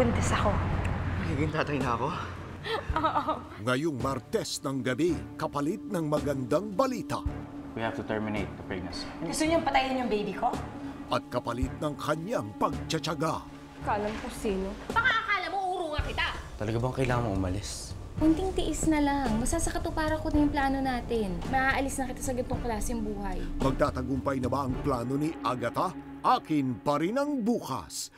buntis ako. Magiging tatay na ako? Ngayong Martes ng gabi, kapalit ng magandang balita We have to terminate the pregnancy. Gusto niyong patayin yung baby ko? at kapalit ng kanyang pagtsatsaga. Kalam ko sino. Baka akala mo urunga kita. Talaga bang kailangan mo umalis? Kunting tiis na lang. Masasakatupara ko na yung plano natin. Maaalis na kita sa ganitong klaseng buhay. Magtatagumpay na ba ang plano ni Agatha? Akin pa rin ang bukas.